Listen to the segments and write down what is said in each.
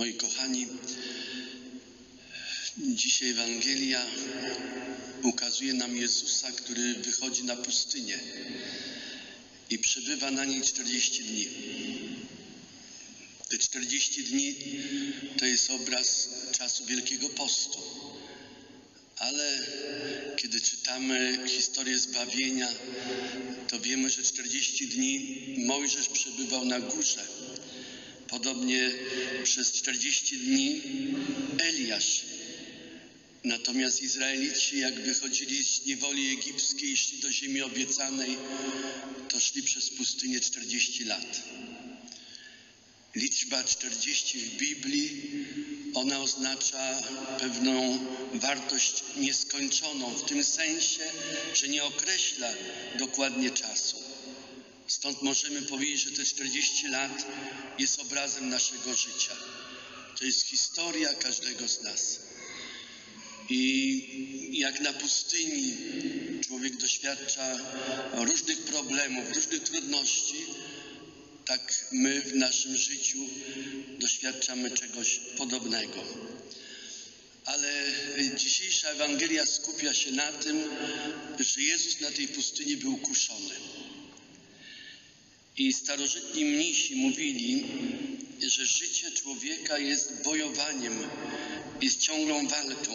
Moi kochani, dzisiaj Ewangelia ukazuje nam Jezusa, który wychodzi na pustynię i przebywa na niej 40 dni. Te 40 dni to jest obraz czasu Wielkiego Postu. Ale kiedy czytamy historię zbawienia, to wiemy, że 40 dni Mojżesz przebywał na górze. Podobnie przez 40 dni Eliasz. Natomiast Izraelici, jak wychodzili z niewoli egipskiej i szli do ziemi obiecanej, to szli przez pustynię 40 lat. Liczba 40 w Biblii, ona oznacza pewną wartość nieskończoną, w tym sensie, że nie określa dokładnie czasu. Stąd możemy powiedzieć, że te 40 lat jest obrazem naszego życia. To jest historia każdego z nas. I jak na pustyni człowiek doświadcza różnych problemów, różnych trudności, tak my w naszym życiu doświadczamy czegoś podobnego. Ale dzisiejsza Ewangelia skupia się na tym, że Jezus na tej pustyni był kuszony. I starożytni mnisi mówili, że życie człowieka jest bojowaniem, jest ciągłą walką.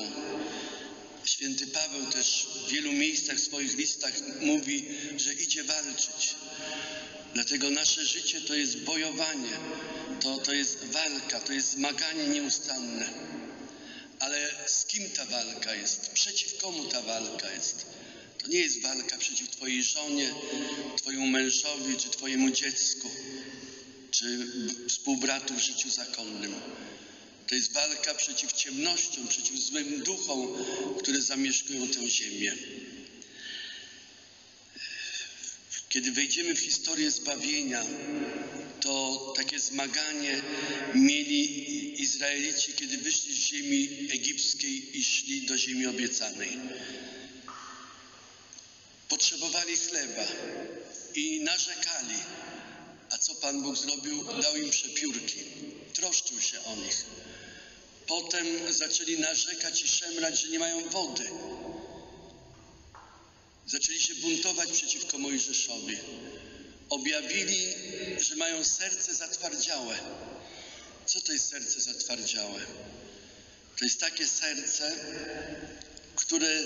Święty Paweł też w wielu miejscach w swoich listach mówi, że idzie walczyć. Dlatego nasze życie to jest bojowanie, to, to jest walka, to jest zmaganie nieustanne. Ale z kim ta walka jest? Przeciw komu ta walka jest? To nie jest walka przeciw Twojej żonie, Twojemu mężowi czy Twojemu dziecku, czy współbratu w życiu zakonnym. To jest walka przeciw ciemnościom, przeciw złym duchom, które zamieszkują tę ziemię. Kiedy wejdziemy w historię zbawienia, to takie zmaganie mieli Izraelici, kiedy wyszli z ziemi egipskiej i szli do ziemi obiecanej. Potrzebowali chleba i narzekali. A co Pan Bóg zrobił? Dał im przepiórki. Troszczył się o nich. Potem zaczęli narzekać i szemrać, że nie mają wody. Zaczęli się buntować przeciwko Mojżeszowi. Objawili, że mają serce zatwardziałe. Co to jest serce zatwardziałe? To jest takie serce, które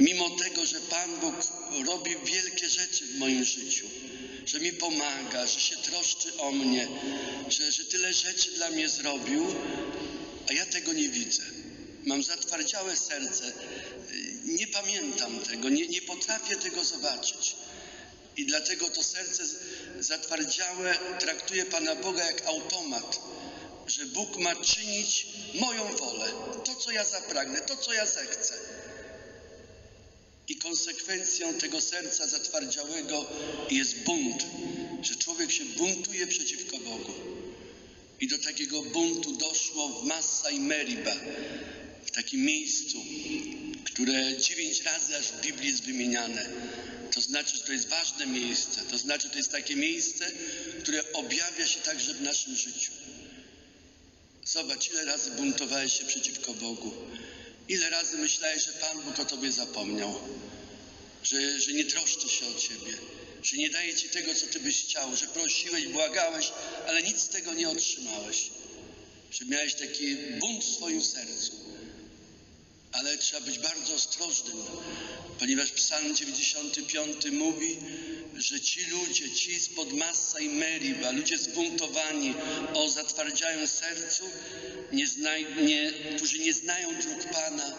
mimo tego, że Pan Bóg robi wielkie rzeczy w moim życiu, że mi pomaga, że się troszczy o mnie, że, że tyle rzeczy dla mnie zrobił, a ja tego nie widzę. Mam zatwardziałe serce, nie pamiętam tego, nie, nie potrafię tego zobaczyć. I dlatego to serce zatwardziałe traktuje Pana Boga jak automat, że Bóg ma czynić moją wolę, to co ja zapragnę, to co ja zechcę. I konsekwencją tego serca zatwardziałego jest bunt, że człowiek się buntuje przeciwko Bogu. I do takiego buntu doszło w Massa i Meriba, w takim miejscu, które dziewięć razy aż w Biblii jest wymieniane. To znaczy, że to jest ważne miejsce, to znaczy, że to jest takie miejsce, które objawia się także w naszym życiu. Zobacz, ile razy buntowałeś się przeciwko Bogu. Ile razy myślałeś, że Pan Bóg o Tobie zapomniał, że, że nie troszczy się o Ciebie, że nie daje Ci tego, co Ty byś chciał, że prosiłeś, błagałeś, ale nic z tego nie otrzymałeś, że miałeś taki bunt w swoim sercu. Ale trzeba być bardzo ostrożnym, ponieważ Psalm 95 mówi, że ci ludzie, ci spod Massa i Meriba, ludzie zbuntowani o zatwardziałym sercu, nie nie, którzy nie znają dróg Pana,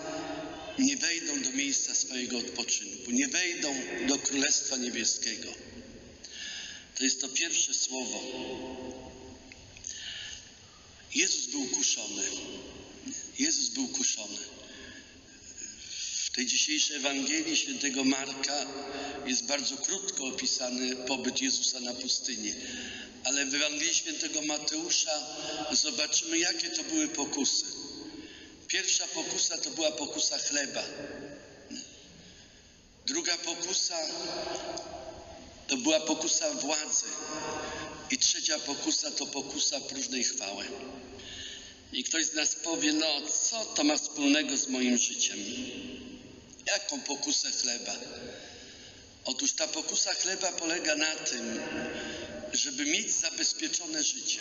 nie wejdą do miejsca swojego odpoczynku, nie wejdą do Królestwa Niebieskiego. To jest to pierwsze słowo. Jezus był kuszony. Jezus był kuszony. Tej dzisiejszej Ewangelii świętego Marka jest bardzo krótko opisany pobyt Jezusa na pustyni. Ale w Ewangelii świętego Mateusza zobaczymy, jakie to były pokusy. Pierwsza pokusa to była pokusa chleba. Druga pokusa to była pokusa władzy. I trzecia pokusa to pokusa próżnej chwały. I ktoś z nas powie, no co to ma wspólnego z moim życiem? Jaką pokusę chleba? Otóż ta pokusa chleba polega na tym, żeby mieć zabezpieczone życie.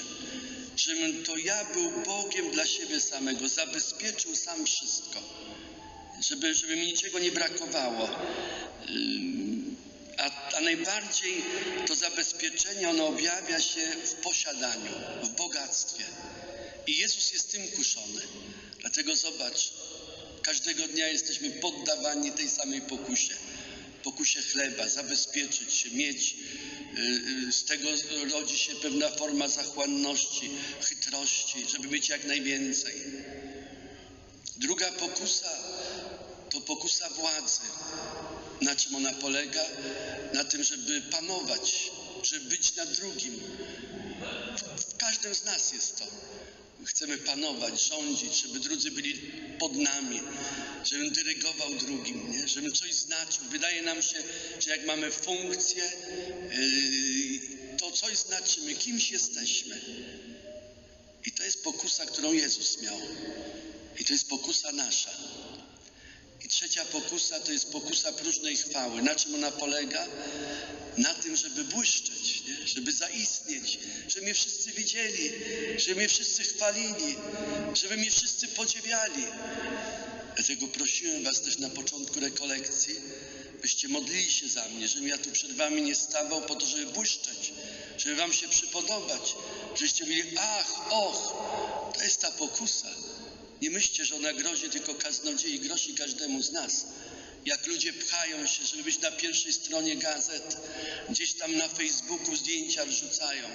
Żebym to ja był Bogiem dla siebie samego, zabezpieczył sam wszystko. Żeby, żeby mi niczego nie brakowało. A, a najbardziej to zabezpieczenie, ono objawia się w posiadaniu, w bogactwie. I Jezus jest tym kuszony. Dlatego zobacz, każdego dnia jesteśmy poddawani tej samej pokusie. Pokusie chleba, zabezpieczyć się, mieć. y, y, Z tego rodzi się pewna forma zachłanności, chytrości, żeby mieć jak najwięcej. Druga pokusa to pokusa władzy. Na czym ona polega? Na tym, żeby panować, żeby być nad drugim. W każdym z nas jest to. Chcemy panować, rządzić, żeby drudzy byli pod nami, żebym dyrygował drugim, nie? żebym coś znaczył. Wydaje nam się, że jak mamy funkcję, yy, to coś znaczymy, kimś jesteśmy. I to jest pokusa, którą Jezus miał. I to jest pokusa nasza. Trzecia pokusa to jest pokusa próżnej chwały. Na czym ona polega? Na tym, żeby błyszczeć, nie? żeby zaistnieć, żeby mnie wszyscy widzieli, żeby mnie wszyscy chwalili, żeby mnie wszyscy podziwiali. Dlatego prosiłem Was też na początku rekolekcji, byście modlili się za mnie, żebym ja tu przed Wami nie stawał po to, żeby błyszczeć, żeby Wam się przypodobać, żebyście mieli ach, och, to jest ta pokusa. Nie myślcie, że ona grozi tylko kaznodziei, grozi każdemu z nas. Jak ludzie pchają się, żeby być na pierwszej stronie gazet, gdzieś tam na Facebooku zdjęcia wrzucają,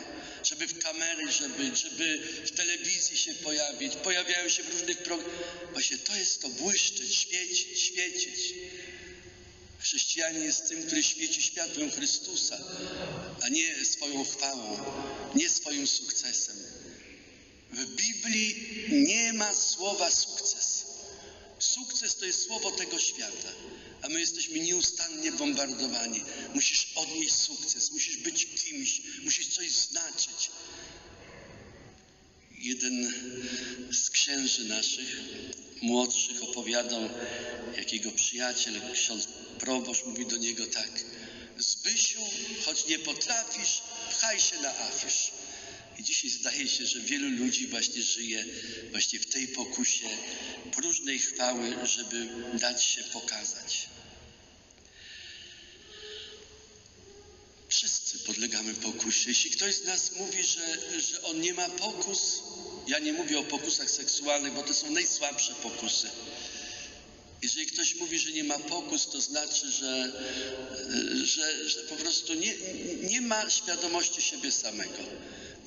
żeby w kamery, żeby, żeby w telewizji się pojawić, pojawiają się w różnych programach. Właśnie to jest to błyszczeć, świecić, świecić. Chrześcijanin jest tym, który świeci światłem Chrystusa, a nie swoją chwałą, nie swoim sukcesem. W Biblii nie ma słowa sukces. Sukces to jest słowo tego świata, a my jesteśmy nieustannie bombardowani. Musisz odnieść sukces, musisz być kimś, musisz coś znaczyć. Jeden z księży naszych, młodszych, opowiadał, jakiego przyjaciel, ksiądz proboszcz, mówi do niego tak. Zbysiu, choć nie potrafisz, pchaj się na afisz. I dzisiaj zdaje się, że wielu ludzi właśnie żyje właśnie w tej pokusie próżnej chwały, żeby dać się pokazać. Wszyscy podlegamy pokusie. Jeśli ktoś z nas mówi, że, że on nie ma pokus, ja nie mówię o pokusach seksualnych, bo to są najsłabsze pokusy. Jeżeli ktoś mówi, że nie ma pokus, to znaczy, że, że, że po prostu nie, nie ma świadomości siebie samego.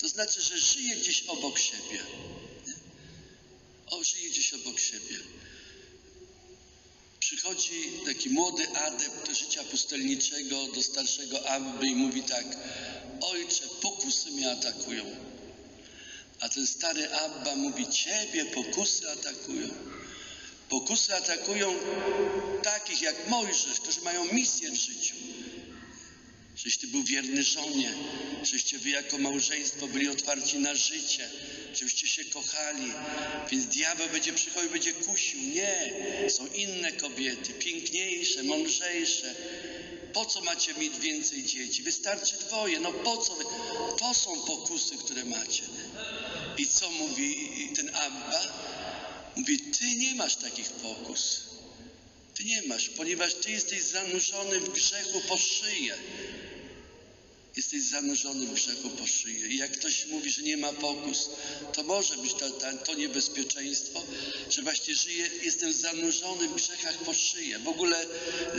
To znaczy, że żyje gdzieś obok siebie. Nie? O, żyje gdzieś obok siebie. Przychodzi taki młody adept życia pustelniczego do starszego Abby i mówi tak: Ojcze, pokusy mnie atakują. A ten stary Abba mówi: Ciebie pokusy atakują. Pokusy atakują takich jak Mojżesz, którzy mają misję w życiu. Żeś ty był wierny żonie, żeście wy jako małżeństwo byli otwarci na życie, żebyście się kochali. Więc diabeł będzie przychodził, będzie kusił. Nie, są inne kobiety, piękniejsze, mądrzejsze. Po co macie mieć więcej dzieci? Wystarczy dwoje. No po co? To są pokusy, które macie. I co mówi ten Abba? Mówi, ty nie masz takich pokus. Ty nie masz, ponieważ ty jesteś zanurzony w grzechu po szyję. Jesteś zanurzony w grzechu po szyję. I jak ktoś mówi, że nie ma pokus, to może być to, to, niebezpieczeństwo, że właśnie żyje, jestem zanurzony w grzechach po szyję. W ogóle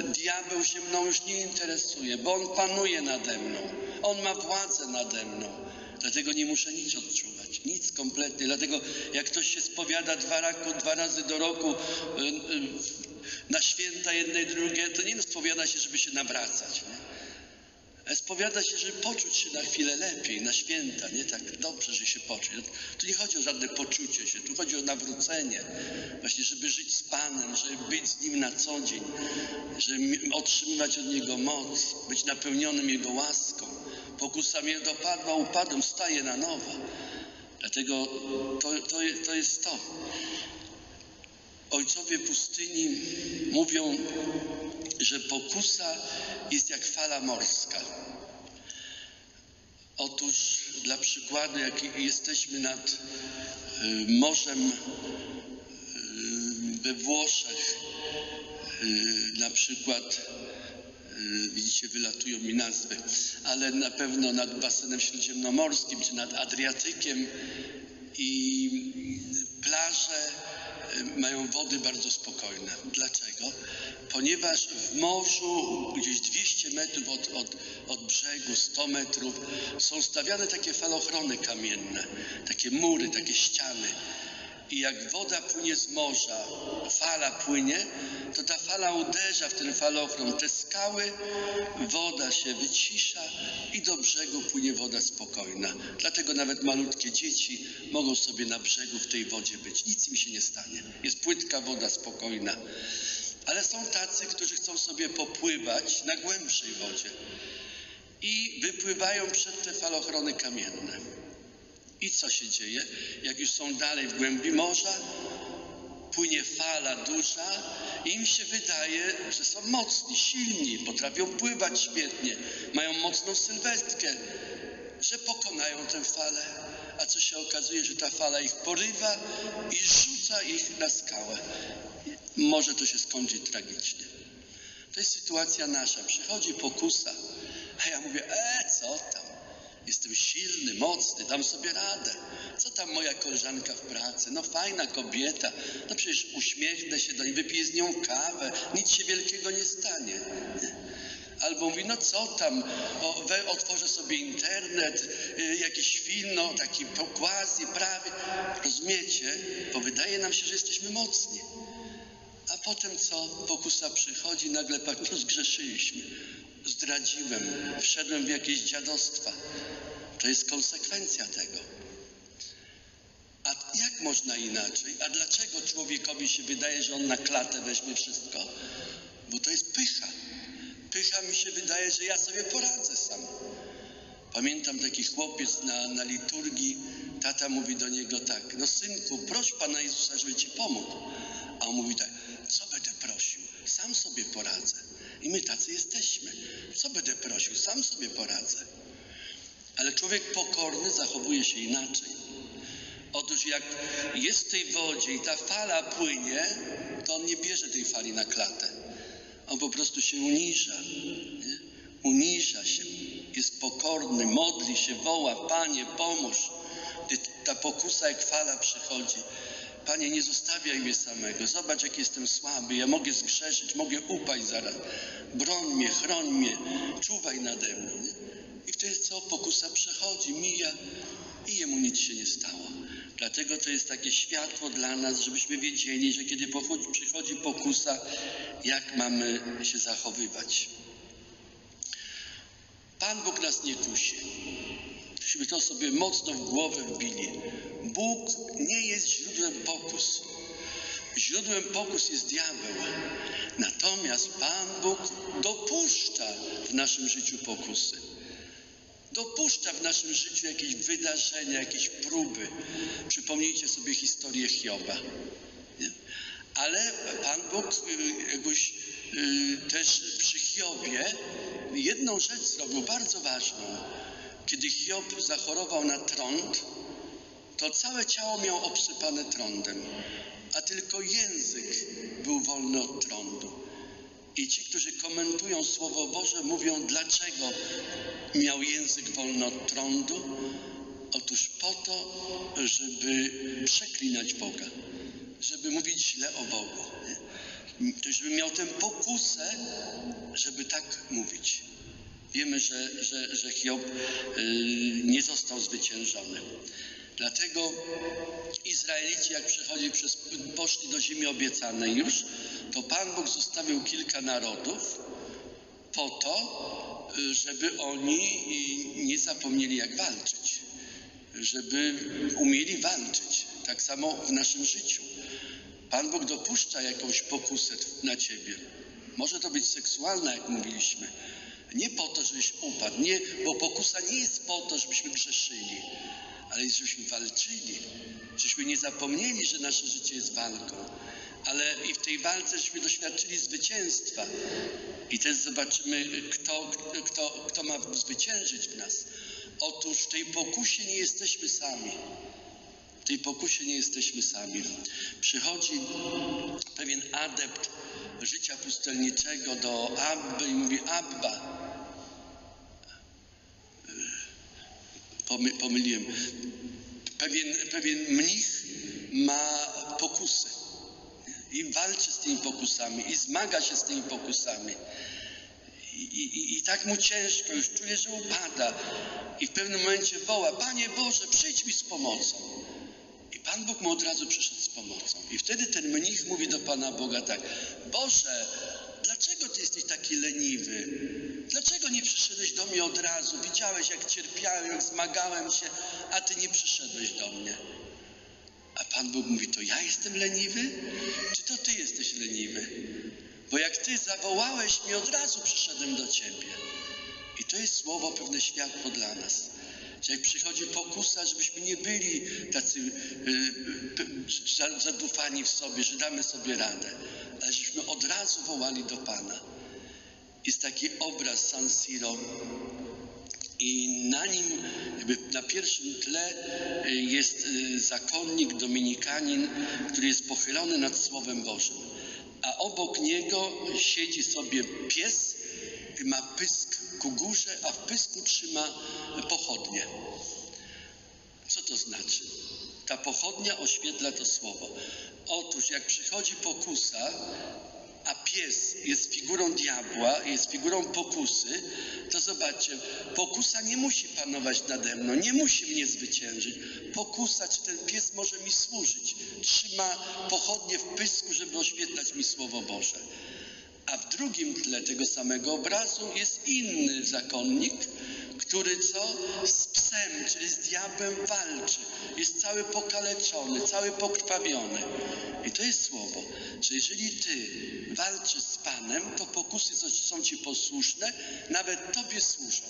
diabeł się mną już nie interesuje, bo on panuje nade mną. On ma władzę nade mną. Dlatego nie muszę nic odczuwać, nic kompletnie. Dlatego jak ktoś się spowiada dwa, dwa razy do roku y, y, na święta jedne i drugie, to nie spowiada się, żeby się nawracać. Nie? Spowiada się, żeby poczuć się na chwilę lepiej, na święta, nie tak dobrze, że się poczuć. Tu nie chodzi o żadne poczucie się, tu chodzi o nawrócenie. Właśnie, żeby żyć z Panem, żeby być z Nim na co dzień, żeby otrzymywać od Niego moc, być napełnionym Jego łaską. Pokusa mnie dopadła, upadłem, staję na nowo. Dlatego to, to, to jest to. Ojcowie pustyni mówią, że pokusa jest jak fala morska. Otóż dla przykładu, jak jesteśmy nad y, morzem y, we Włoszech, y, na przykład, widzicie, wylatują mi nazwy, ale na pewno nad basenem śródziemnomorskim czy nad Adriatykiem i plaże mają wody bardzo spokojne. Dlaczego? Ponieważ w morzu, gdzieś 200 metrów od, od, od brzegu, 100 metrów, są stawiane takie falochrony kamienne, takie mury, takie ściany. I jak woda płynie z morza, fala płynie, to ta fala uderza w ten falochron, te skały, woda się wycisza i do brzegu płynie woda spokojna. Dlatego nawet malutkie dzieci mogą sobie na brzegu w tej wodzie być. Nic im się nie stanie. Jest płytka woda spokojna. Ale są tacy, którzy chcą sobie popływać na głębszej wodzie i wypływają przed te falochrony kamienne. I co się dzieje? Jak już są dalej w głębi morza, płynie fala duża i im się wydaje, że są mocni, silni, potrafią pływać świetnie, mają mocną sylwetkę, że pokonają tę falę. A co się okazuje, że ta fala ich porywa i rzuca ich na skałę. Może to się skończyć tragicznie. To jest sytuacja nasza. Przychodzi pokusa, a ja mówię, e, co tam? Jestem silny, mocny, dam sobie radę. Co tam moja koleżanka w pracy? No fajna kobieta. No przecież uśmiechnę się do niej, wypiję z nią kawę. Nic się wielkiego nie stanie. Albo mówi, no co tam, o, we, otworzę sobie internet, y, jakiś film, no taki quasi, prawie. Rozumiecie? Bo wydaje nam się, że jesteśmy mocni. A potem co? Pokusa przychodzi, nagle pak, no zgrzeszyliśmy zdradziłem, wszedłem w jakieś dziadostwa. To jest konsekwencja tego. A jak można inaczej? A dlaczego człowiekowi się wydaje, że on na klatę weźmie wszystko? Bo to jest pycha. Pycha mi się wydaje, że ja sobie poradzę sam. Pamiętam taki chłopiec na, na liturgii, tata mówi do niego tak, no synku, proś Pana Jezusa, żeby Ci pomógł. A on mówi tak, co będę prosił? Sam sobie poradzę. I my tacy jesteśmy. Co będę prosił? Sam sobie poradzę. Ale człowiek pokorny zachowuje się inaczej. Otóż jak jest w tej wodzie i ta fala płynie, to on nie bierze tej fali na klatę. On po prostu się uniża. Nie? Uniża się. Jest pokorny, modli się, woła, Panie, pomóż. Gdy ta pokusa jak fala przychodzi, Panie, nie zostawiaj mnie samego. Zobacz, jak jestem słaby. Ja mogę zgrzeszyć, mogę upaść zaraz. Broń mnie, chroń mnie, czuwaj nade mną. Nie? I wtedy co? Pokusa przechodzi, mija i jemu nic się nie stało. Dlatego to jest takie światło dla nas, żebyśmy wiedzieli, że kiedy przychodzi pokusa, jak mamy się zachowywać. Pan Bóg nas nie kusi. Myśmy to sobie mocno w głowę wbili. Bóg nie jest źródłem pokus. Źródłem pokus jest diabeł. Natomiast Pan Bóg dopuszcza w naszym życiu pokusy. Dopuszcza w naszym życiu jakieś wydarzenia, jakieś próby. Przypomnijcie sobie historię Hioba. Nie? Ale Pan Bóg y, jakoś y, też przy Hiobie jedną rzecz zrobił bardzo ważną. Kiedy Hiob zachorował na trąd, to całe ciało miał obsypane trądem, a tylko język był wolny od trądu. I ci, którzy komentują Słowo Boże, mówią, dlaczego miał język wolny od trądu? Otóż po to, żeby przeklinać Boga, żeby mówić źle o Bogu. Nie? Żeby miał tę pokusę, żeby tak mówić. Wiemy, że, że, że Hiob y, nie został zwyciężony. Dlatego Izraelici, jak przechodzi przez, poszli do ziemi obiecanej już, to Pan Bóg zostawił kilka narodów po to, y, żeby oni nie zapomnieli jak walczyć, żeby umieli walczyć. Tak samo w naszym życiu. Pan Bóg dopuszcza jakąś pokusę na ciebie. Może to być seksualna, jak mówiliśmy. Nie po to, żebyś upadł, nie, bo pokusa nie jest po to, żebyśmy grzeszyli, ale żebyśmy walczyli, żebyśmy nie zapomnieli, że nasze życie jest walką, ale i w tej walce żebyśmy doświadczyli zwycięstwa. I też zobaczymy, kto, kto, kto ma zwyciężyć w nas. Otóż w tej pokusie nie jesteśmy sami. W tej pokusie nie jesteśmy sami. Przychodzi pewien adept życia pustelniczego do Abby i mówi: Abba, pomy, pomyliłem. Pewien, pewien mnich ma pokusy i walczy z tymi pokusami i zmaga się z tymi pokusami. I, i, I tak mu ciężko, już czuje, że upada. I w pewnym momencie woła: Panie Boże, przyjdź mi z pomocą. Pan Bóg mu od razu przyszedł z pomocą. I wtedy ten mnich mówi do Pana Boga tak: Boże, dlaczego Ty jesteś taki leniwy? Dlaczego nie przyszedłeś do mnie od razu? Widziałeś, jak cierpiałem, jak zmagałem się, a Ty nie przyszedłeś do mnie. A Pan Bóg mówi: To ja jestem leniwy? Czy to Ty jesteś leniwy? Bo jak Ty zawołałeś mnie, od razu przyszedłem do Ciebie. I to jest słowo, pewne światło dla nas. Że jak przychodzi pokusa, żebyśmy nie byli tacy y, zadufani w sobie, że damy sobie radę, ale żebyśmy od razu wołali do Pana. Jest taki obraz San Siro i na nim, na pierwszym tle y, jest y, zakonnik, dominikanin, który jest pochylony nad Słowem Bożym. A obok niego siedzi sobie pies, ma pysk ku górze, a w pysku trzyma pochodnie. Co to znaczy? Ta pochodnia oświetla to słowo. Otóż jak przychodzi pokusa, a pies jest figurą diabła, jest figurą pokusy, to zobaczcie, pokusa nie musi panować nade mną, nie musi mnie zwyciężyć. Pokusa, czy ten pies może mi służyć. Trzyma pochodnie w pysku, żeby oświetlać mi Słowo Boże. A w drugim tle tego samego obrazu jest inny zakonnik, który co? Z psem, czyli z diabłem walczy. Jest cały pokaleczony, cały pokrwawiony. I to jest słowo, że jeżeli ty walczysz z Panem, to pokusy są ci posłuszne, nawet tobie służą.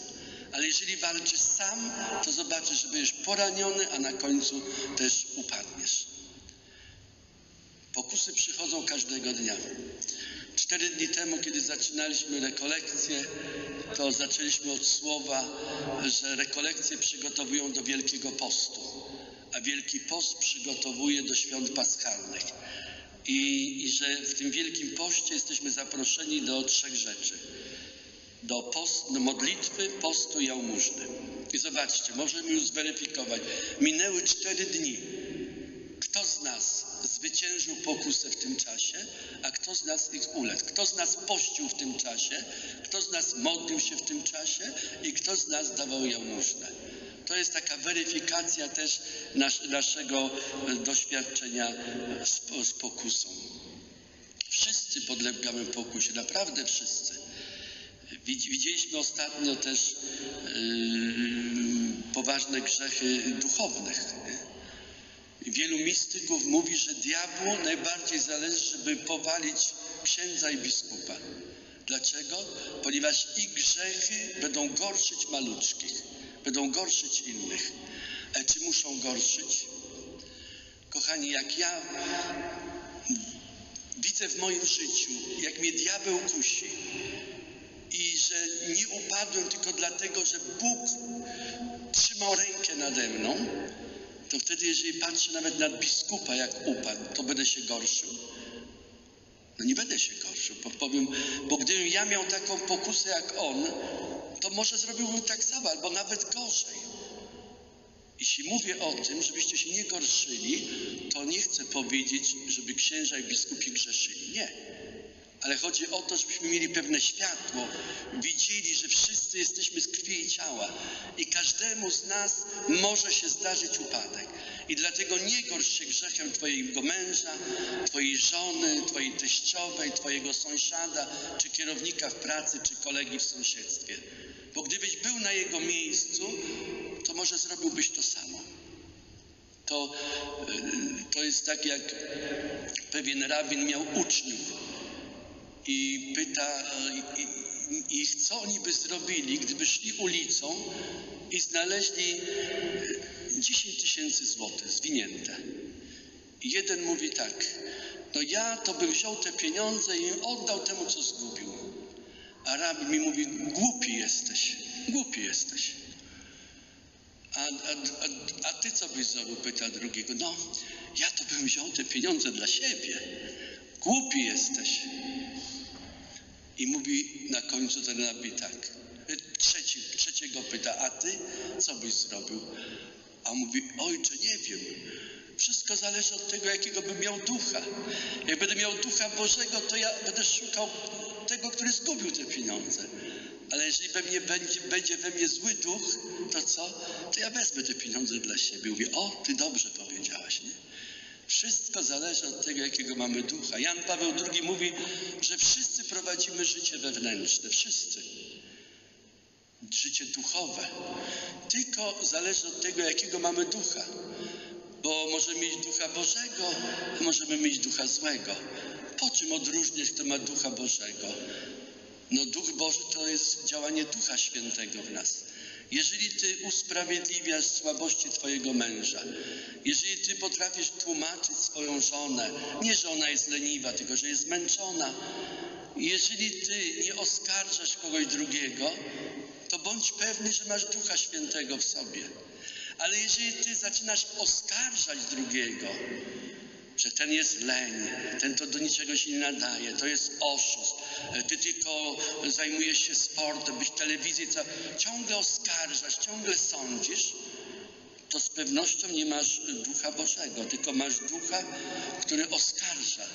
Ale jeżeli walczysz sam, to zobaczysz, że będziesz poraniony, a na końcu też upadniesz. Pokusy przychodzą każdego dnia. Cztery dni temu, kiedy zaczynaliśmy rekolekcję, to zaczęliśmy od słowa, że rekolekcje przygotowują do Wielkiego Postu, a Wielki Post przygotowuje do świąt paschalnych. I, I, że w tym Wielkim Poście jesteśmy zaproszeni do trzech rzeczy. Do, post, do modlitwy, postu i jałmużny. I zobaczcie, możemy już zweryfikować. Minęły cztery dni. Kto z nas zwyciężył pokusę w tym czasie, a kto z nas ich uległ? Kto z nas pościł w tym czasie? Kto z nas modlił się w tym czasie? I kto z nas dawał jałmużnę? To jest taka weryfikacja też nas, naszego doświadczenia z, z pokusą. Wszyscy podlegamy pokusie, naprawdę wszyscy. Widzieliśmy ostatnio też yy, poważne grzechy duchownych. Wielu mistyków mówi, że diabłu najbardziej zależy, żeby powalić księdza i biskupa. Dlaczego? Ponieważ ich grzechy będą gorszyć maluczkich, będą gorszyć innych. Ale czy muszą gorszyć? Kochani, jak ja widzę w moim życiu, jak mnie diabeł kusi i że nie upadłem tylko dlatego, że Bóg trzymał rękę nade mną, to wtedy, jeżeli patrzę nawet na biskupa, jak upadł, to będę się gorszył. No nie będę się gorszył, bo powiem, bo gdybym ja miał taką pokusę jak on, to może zrobiłbym tak samo, albo nawet gorzej. Jeśli mówię o tym, żebyście się nie gorszyli, to nie chcę powiedzieć, żeby księża i biskupi grzeszyli. Nie. Ale chodzi o to, żebyśmy mieli pewne światło, widzieli, że wszyscy jesteśmy z krwi i ciała i każdemu z nas może się zdarzyć upadek. I dlatego nie gorsz się grzechem Twojego męża, Twojej żony, Twojej teściowej, Twojego sąsiada, czy kierownika w pracy, czy kolegi w sąsiedztwie. Bo gdybyś był na jego miejscu, to może zrobiłbyś to samo. To, to jest tak, jak pewien rabin miał uczniów i pyta ich, co oni by zrobili, gdyby szli ulicą i znaleźli 10 tysięcy złotych zwinięte. I jeden mówi tak, no ja to bym wziął te pieniądze i oddał temu, co zgubił. A rabin mi mówi, głupi jesteś, głupi jesteś. A, a, a, a ty co byś zrobił? Pyta drugiego. No, ja to bym wziął te pieniądze dla siebie. Głupi jesteś. I mówi na końcu ten rabbi tak. Trzeci, trzeciego pyta, a ty co byś zrobił? A mówi, ojcze, nie wiem. Wszystko zależy od tego, jakiego bym miał ducha. Jak będę miał ducha Bożego, to ja będę szukał tego, który zgubił te pieniądze. Ale jeżeli we mnie będzie, będzie we mnie zły duch, to co? To ja wezmę te pieniądze dla siebie. Mówię, o, ty dobrze powiedziałaś, nie? Wszystko zależy od tego, jakiego mamy ducha. Jan Paweł II mówi, że wszyscy prowadzimy życie wewnętrzne. Wszyscy. Życie duchowe. Tylko zależy od tego, jakiego mamy ducha. Bo możemy mieć ducha Bożego, a możemy mieć ducha złego. Po czym odróżniać, kto ma ducha Bożego? No Duch Boży to jest działanie Ducha Świętego w nas. Jeżeli Ty usprawiedliwiasz słabości Twojego męża, jeżeli Ty potrafisz tłumaczyć swoją żonę, nie że ona jest leniwa, tylko że jest zmęczona, jeżeli Ty nie oskarżasz kogoś drugiego, to bądź pewny, że masz Ducha Świętego w sobie. Ale jeżeli Ty zaczynasz oskarżać drugiego, że ten jest leń, ten to do niczego się nie nadaje, to jest oszust, ty tylko zajmujesz się sportem, byś telewizji, co, ciągle oskarżasz, ciągle sądzisz, to z pewnością nie masz ducha Bożego, tylko masz ducha, który oskarża.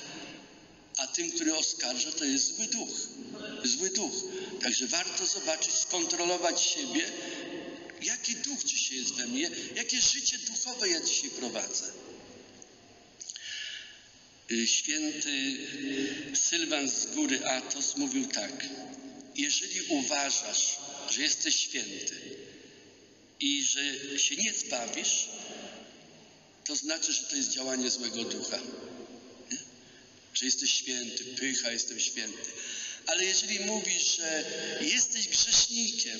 A tym, który oskarża, to jest zły duch. Zły duch. Także warto zobaczyć, skontrolować siebie, jaki duch dzisiaj jest we mnie, jakie życie duchowe ja dzisiaj prowadzę. Święty Sylwan z góry Atos mówił tak: Jeżeli uważasz, że jesteś święty i że się nie zbawisz, to znaczy, że to jest działanie złego ducha. Nie? Że jesteś święty, pycha, jestem święty. Ale jeżeli mówisz, że jesteś grzesznikiem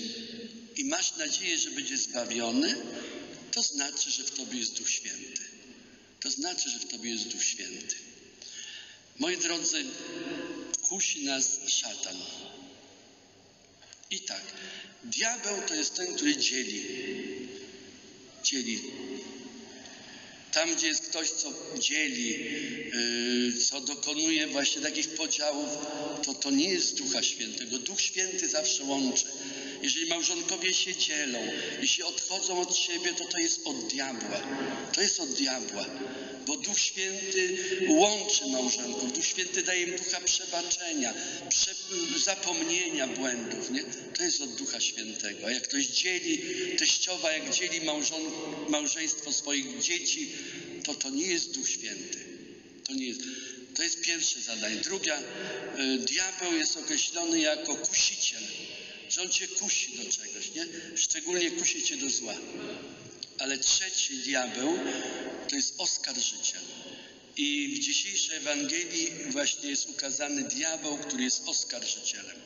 i masz nadzieję, że będziesz zbawiony, to znaczy, że w tobie jest Duch Święty. To znaczy, że w tobie jest Duch Święty. Moi drodzy, kusi nas szatan. I tak, diabeł to jest ten, który dzieli. Dzieli. Tam, gdzie jest ktoś, co dzieli, yy, co dokonuje właśnie takich podziałów, to to nie jest Ducha Świętego. Duch Święty zawsze łączy. Jeżeli małżonkowie się dzielą, jeśli odchodzą od siebie, to to jest od diabła. To jest od diabła bo Duch Święty łączy małżonków. Duch Święty daje im ducha przebaczenia, prze, zapomnienia błędów. Nie? To jest od Ducha Świętego. A jak ktoś dzieli, teściowa, jak dzieli małżon, małżeństwo swoich dzieci, to to nie jest Duch Święty. To nie jest. To jest pierwsze zadanie. Druga, y, diabeł jest określony jako kusiciel, że on cię kusi do czegoś, nie? Szczególnie kusi cię do zła. Ale trzeci diabeł to jest oskarżyciel. I w dzisiejszej Ewangelii właśnie jest ukazany diabeł, który jest oskarżycielem.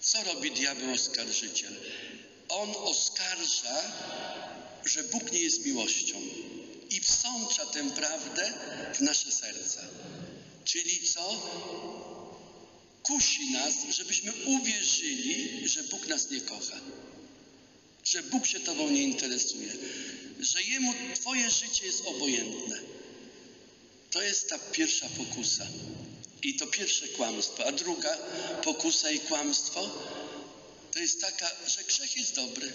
Co robi diabeł oskarżyciel? On oskarża, że Bóg nie jest miłością i wsącza tę prawdę w nasze serca. Czyli co? Kusi nas, żebyśmy uwierzyli, że Bóg nas nie kocha, że Bóg się Tobą nie interesuje, że Jemu Twoje życie jest obojętne. To jest ta pierwsza pokusa. I to pierwsze kłamstwo. A druga pokusa i kłamstwo to jest taka, że grzech jest dobry.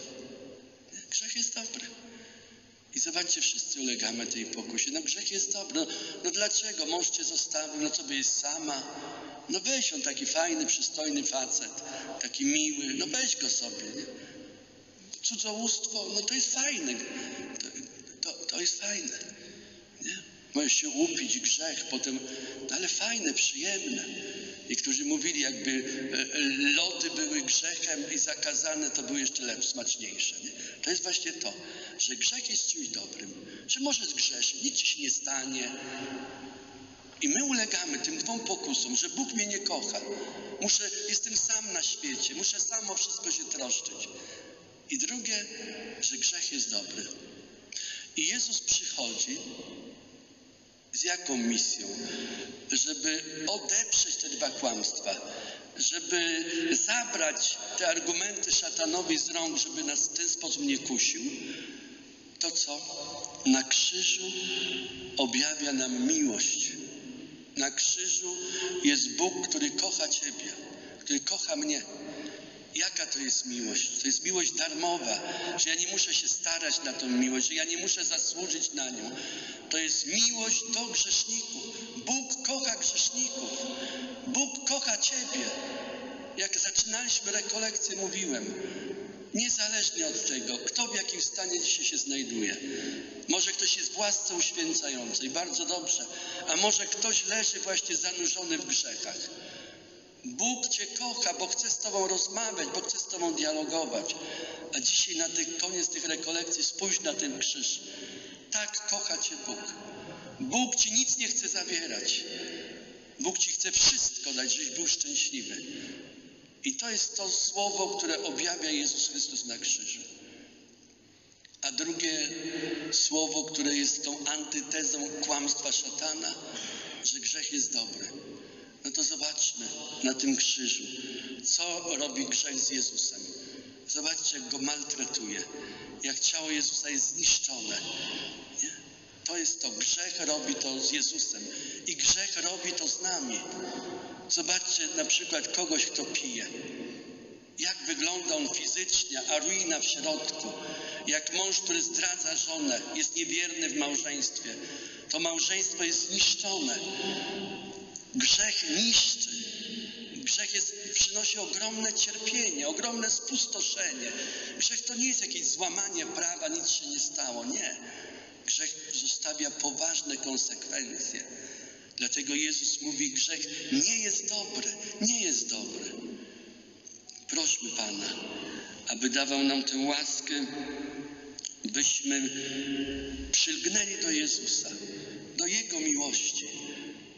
Grzech jest dobry. I zobaczcie, wszyscy ulegamy tej pokusie. No grzech jest dobry. No, no dlaczego? Mąż cię zostawił, no co by jest sama? No weź on taki fajny, przystojny facet, taki miły, no weź go sobie. Nie? Cudzołóstwo, no to jest fajne. To, to, to jest fajne. Możesz się upić, grzech, potem, no ale fajne, przyjemne. Niektórzy mówili, jakby e, lody były grzechem i zakazane, to były jeszcze lepsze, smaczniejsze. Nie? To jest właśnie to, że grzech jest czymś dobrym, że możesz grzeszyć, nic ci się nie stanie. I my ulegamy tym dwóm pokusom, że Bóg mnie nie kocha. Muszę, jestem sam na świecie, muszę sam o wszystko się troszczyć. I drugie, że grzech jest dobry. I Jezus przychodzi z jaką misją? Żeby odeprzeć te dwa kłamstwa, żeby zabrać te argumenty szatanowi z rąk, żeby nas w ten sposób nie kusił. To co? Na krzyżu objawia nam miłość. Na krzyżu jest Bóg, który kocha Ciebie, który kocha mnie. Jaka to jest miłość? To jest miłość darmowa, że ja nie muszę się starać na tą miłość, że ja nie muszę zasłużyć na nią. To jest miłość do grzeszników. Bóg kocha grzeszników. Bóg kocha Ciebie. Jak zaczynaliśmy rekolekcję, mówiłem, niezależnie od tego, kto w jakim stanie dzisiaj się znajduje. Może ktoś jest w łasce uświęcającej, bardzo dobrze, a może ktoś leży właśnie zanurzony w grzechach. Bóg Cię kocha, bo chce z Tobą rozmawiać, bo chce z Tobą dialogować. A dzisiaj na tych, koniec tych rekolekcji spójrz na ten krzyż. Tak kocha Cię Bóg. Bóg Ci nic nie chce zabierać. Bóg Ci chce wszystko dać, żebyś był szczęśliwy. I to jest to słowo, które objawia Jezus Chrystus na krzyżu. A drugie słowo, które jest tą antytezą kłamstwa szatana, że grzech jest dobry. No to zobaczmy na tym krzyżu, co robi grzech z Jezusem. Zobaczcie, jak go maltretuje, jak ciało Jezusa jest zniszczone. Nie? To jest to, grzech robi to z Jezusem i grzech robi to z nami. Zobaczcie na przykład kogoś, kto pije. Jak wygląda on fizycznie, a ruina w środku. Jak mąż, który zdradza żonę, jest niewierny w małżeństwie. To małżeństwo jest zniszczone. Grzech niszczy. Grzech jest, przynosi ogromne cierpienie, ogromne spustoszenie. Grzech to nie jest jakieś złamanie prawa, nic się nie stało. Nie. Grzech zostawia poważne konsekwencje. Dlatego Jezus mówi, grzech nie jest dobry, nie jest dobry. Prośmy Pana, aby dawał nam tę łaskę, byśmy przylgnęli do Jezusa, do Jego miłości,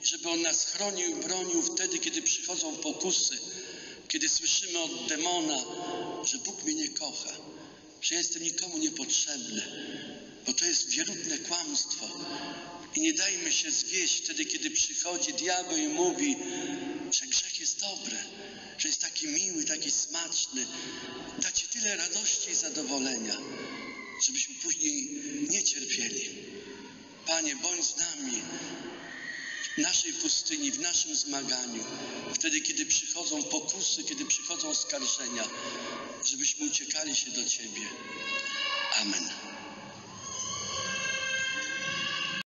żeby On nas chronił i bronił wtedy, kiedy przychodzą pokusy, kiedy słyszymy od demona, że Bóg mnie nie kocha, że ja jestem nikomu niepotrzebny, bo to jest wierutne kłamstwo. I nie dajmy się zwieść wtedy, kiedy przychodzi diabeł i mówi, że grzech jest dobry, że jest taki miły, taki smaczny, da ci tyle radości i zadowolenia, żebyśmy później nie cierpieli. Panie, bądź z nami naszej pustyni, w naszym zmaganiu, wtedy, kiedy przychodzą pokusy, kiedy przychodzą oskarżenia, żebyśmy uciekali się do Ciebie. Amen.